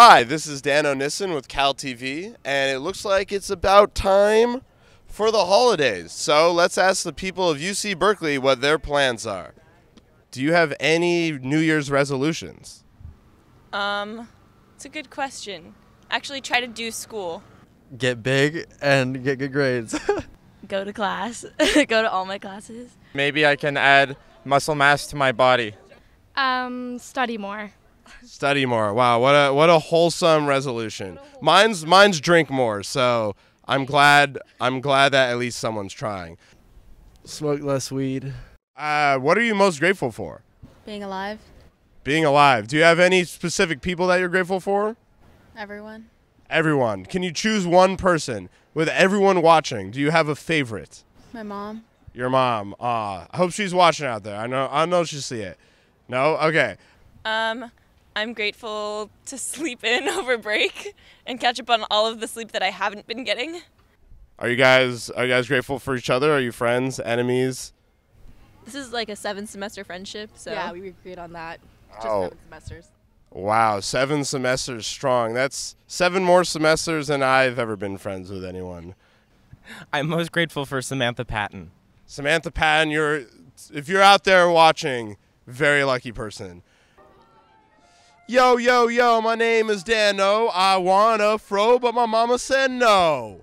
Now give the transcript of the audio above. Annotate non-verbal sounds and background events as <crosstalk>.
Hi, this is Dano Nissen with Cal TV, and it looks like it's about time for the holidays. So let's ask the people of UC Berkeley what their plans are. Do you have any New Year's resolutions? Um, it's a good question. Actually, try to do school. Get big and get good grades. <laughs> Go to class. <laughs> Go to all my classes. Maybe I can add muscle mass to my body. Um, study more. Study more. Wow, what a what a wholesome resolution. Mine's mine's drink more. So I'm glad I'm glad that at least someone's trying. Smoke less weed. Uh, what are you most grateful for? Being alive, Being alive. Do you have any specific people that you're grateful for? everyone. Everyone. Can you choose one person with everyone watching? Do you have a favorite? My mom. Your mom. Ah, I hope she's watching out there. I know. I know she'll see it. No. Okay. Um, I'm grateful to sleep in <laughs> over break and catch up on all of the sleep that I haven't been getting. Are you guys Are you guys grateful for each other? Are you friends? Enemies? This is like a seven semester friendship, so Yeah, we agreed on that. Just Oh. seven semesters. Wow, seven semesters strong. That's seven more semesters than I've ever been friends with anyone. I'm most grateful for Samantha Patton. Samantha Patton, you're if you're out there watching, very lucky person. Yo, yo, yo, my name is Dano. I wanna fro, but my mama said no.